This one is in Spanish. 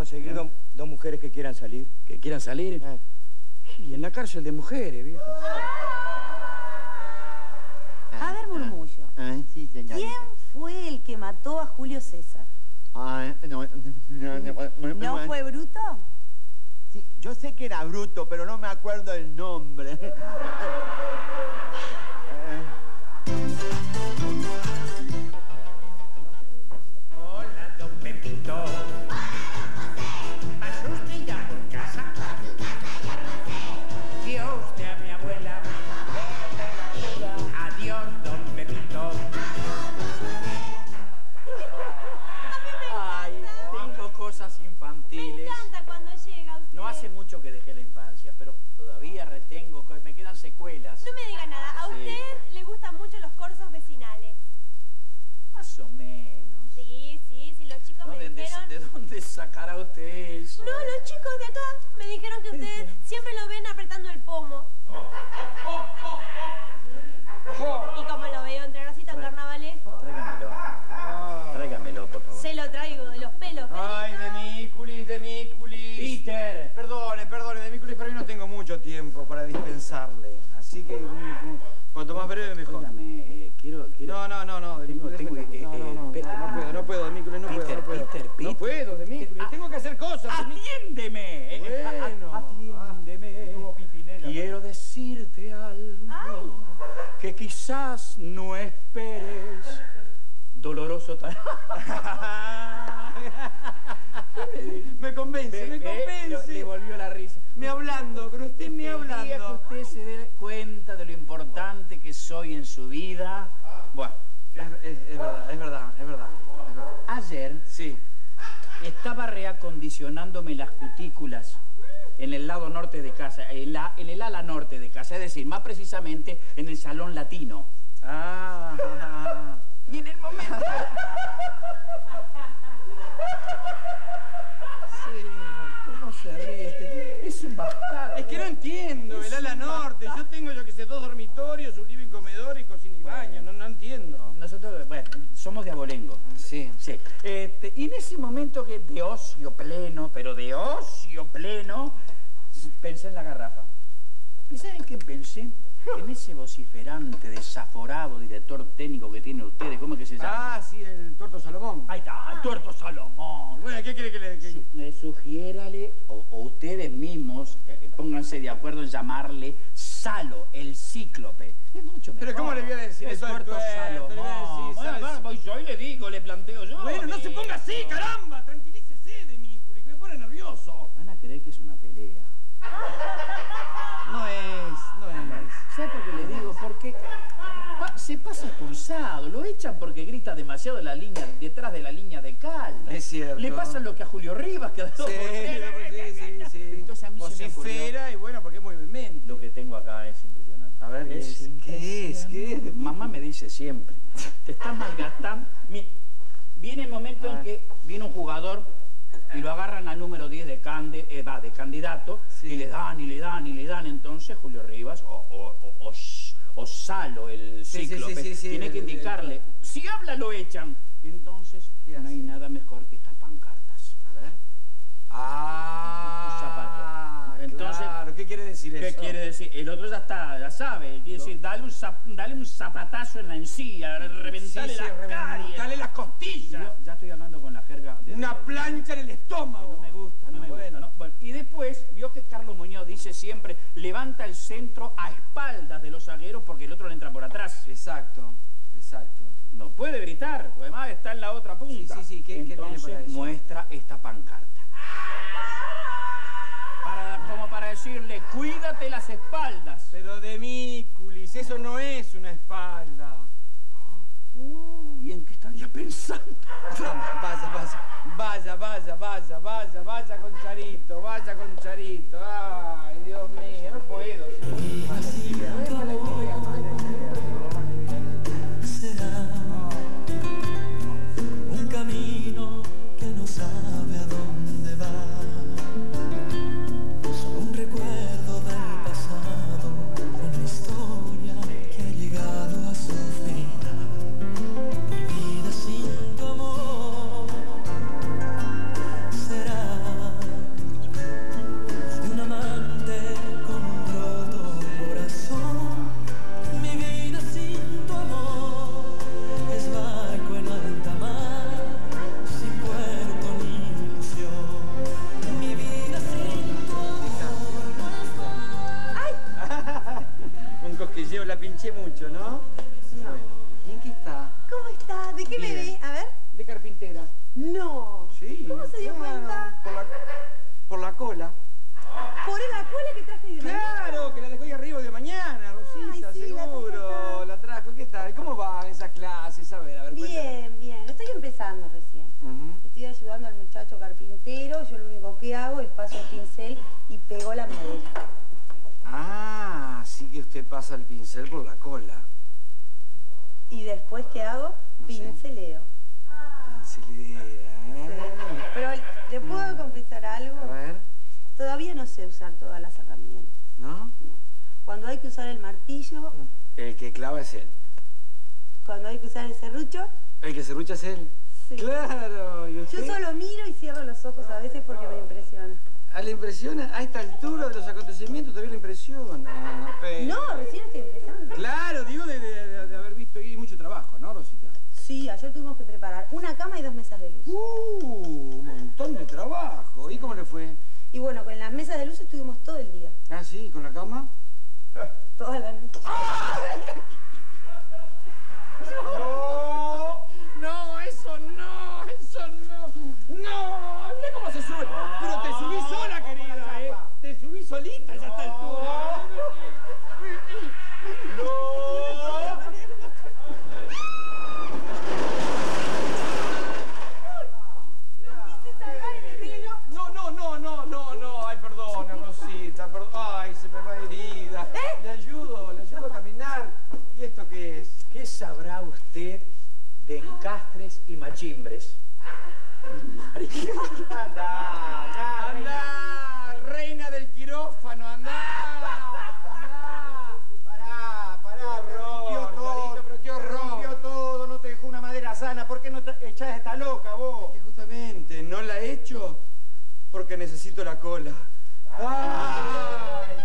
conseguir dos, dos mujeres que quieran salir. ¿Que quieran salir? Eh. Y en la cárcel de mujeres, viejo. A ver, murmullo. Ah, sí, señorita. ¿Quién fue el que mató a Julio César? Ah, no, no, no, ¿No fue Bruto? Sí, yo sé que era bruto, pero no me acuerdo el nombre. me diga nada. A Sí. usted le gustan mucho los corsos vecinales. Más o menos. Sí, sí, sí, los chicos ¿No? me ¿De, de- dijeron... de dónde sacará usted eso? No, los chicos de acá me dijeron que usted siempre lo ven apretando el pomo. Y como lo veo entre así tan carnavalesco, Tráigamelo. Tráigamelo, por favor. se lo traigo de los pelos. Ay, Pedrito. Demículis, Demículis. Peter. Perdone, perdone, Demículis, pero hoy no tengo mucho tiempo para dispensarle. Así que cuanto más breve, mejor. Óigame, eh, quiero. No, no, no, no. Tengo- tengo, eh, no, no, no, eh, pe- no puedo, no puedo, Demículis, no puedo, Peter, no puedo. Peter, No puedo, Ah, tengo que hacer cosas. ¡Atiéndeme! eh, Bueno. a- a- atiéndeme. Pimpinela. Quiero decirte algo que quizás no esperes. Doloroso tal. me convence, me convence. Le volvió la risa. Me hablando, pero usted me día que hablando. usted se dé cuenta de lo importante que soy en su vida. Bueno, Es, es- es verdad, es verdad, es verdad, es verdad. ayer Sí. estaba reacondicionándome las cutículas en el lado norte de casa, en, la, en el ala norte de casa, es decir, más precisamente en el salón latino. Ah. Y en el momento... Sí, ¿cómo se ríe este? Es un bastardo. Es que no entiendo, el ala norte. Yo tengo, yo que sé, dos dormitorios, un living comedor y cocina y baño. No, no entiendo. Nosotros, bueno, somos de abolengo. Sí. Sí. Este, y en ese momento que de ocio pleno, pero de ocio pleno, pensé en la garrafa. ¿Y saben qué pensé? En ese vociferante, desaforado director técnico que tiene ustedes, ¿cómo es que se llama? Ah, sí, el tuerto Salomón. Ahí está, el tuerto Salomón. Bueno, ¿qué quiere que le que- Su- eh, sugiérale, o, o ustedes mismos, eh, pónganse de acuerdo en llamarle Salo, el cíclope. Es mucho mejor. Pero ¿cómo le voy a decir el eso tuerto tuerto? Le voy a Salomón. decir, Bueno, bueno, yo le digo, le planteo yo. Bueno, no se ponga así, caramba. Tranquilícese de mí, que me pone nervioso. Van a creer que es una pelea. No es, no es. ¿Sabe por qué le digo? Porque pasa expulsado, lo echan porque grita demasiado en la línea, detrás de la línea de cal. Es cierto. Le pasa lo que a Julio Rivas, que Sí, sí, sí, sí. Entonces a mí se me y bueno, porque es muy vehemente. Lo que tengo acá es impresionante. A ver, ¿qué es? ¿Qué es? ¿Qué es? Mamá me dice siempre, te estás malgastando. Viene el momento en que viene un jugador y lo agarran al número 10 de, cande, eh, va, de candidato Sí. y le dan y le dan y le dan. Entonces Julio Rivas o, o, o, o, S- o Salo, el Sí, sí, cíclope, sí, sí, sí, tiene que el- indicarle. Si habla, lo echan. Entonces ¿Qué no hay nada mejor que estas pancartas. A ver. Ah, zapato. Entonces, claro. ¿qué quiere decir ¿Qué eso? quiere decir? El otro ya está, ya sabe. Quiere decir, dale un, zap- dale un zapatazo en la encía, reventarle Sí, sí, la caries. Dale las costillas. Yo ya estoy hablando con la jerga de... Una de- plancha en el estómago. No me gusta, no me Bueno. gusta. ¿no? Bueno, y después vio que Carlos Muñoz dice siempre, levanta el centro a espaldas de los zagueros porque el otro le entra por atrás. Exacto, exacto. No puede gritar, además está en la otra punta. Sí, sí, sí, ¿qué- qué Entonces eso? muestra esta pancarta. Para, como para decirle, cuídate las espaldas. Pero de Mículis, eso no es una espalda. Uy, ¿en qué estaría pensando? Vaya, vaya, vaya, vaya, vaya, vaya, vaya con Charito, vaya con Charito. Ay, Dios mío, ¿No? Bueno, ¿y en qué está? ¿Cómo está? ¿De qué me ve? A ver. De carpintera. No. Sí. ¿Cómo se dio claro, cuenta? Por la, por la cola. Por la cola que traje de Claro, que la dejó ahí arriba de mañana, Rosita, sí, seguro. La trajo. ¿Qué tal? ¿Cómo van esas clases? A ver, a ver, cuéntame. Bien, bien. Estoy empezando recién. Estoy ayudando al muchacho carpintero. Yo lo único que hago es paso el pincel y pego la madera. Ah, que usted pasa el pincel por la cola. Y después, ¿qué hago? No sé. Pinceleo. Pincelera. Pero le puedo confesar algo. A ver, Todavía no sé usar todas las herramientas. ¿no? Cuando hay que usar el martillo, El que clava es él. cuando hay que usar el serrucho, El que se rucha es él. Sí. Claro, ¿y yo solo miro y cierro los ojos a veces porque me impresiona. ¿A la impresiona? A esta altura de los acontecimientos todavía le impresiona. pero- No, recién estoy empezando. Claro, digo de, de- haber visto ahí mucho trabajo, ¿no, Rosita? Sí, ayer tuvimos que preparar una cama y dos mesas de luz. Uh, un montón de trabajo. ¿Y cómo le fue? Y bueno, con las mesas de luz estuvimos todo el día, Ah, sí, con la cama. toda la noche. No, no, eso no, eso no. No, mira cómo se sube. Pero te subí sola, querida, ¿eh? Te subí solita ya a esta altura. No, no, no, no, no, no. Ay, perdone, Rosita, perdón. Ay, se me va herida. Le ayudo, le ayudo a caminar. ¿Y esto qué es? ¿Qué sabrá usted de encastres y machimbres? Anda, anda, reina del quirófano, anda. Pará, pará, rompió todo. Clarito, pero qué Me horror. rompió todo, no te dejó una madera sana. ¿Por qué no te echás esta loca vos? Que justamente no la he hecho porque necesito la cola. Ay,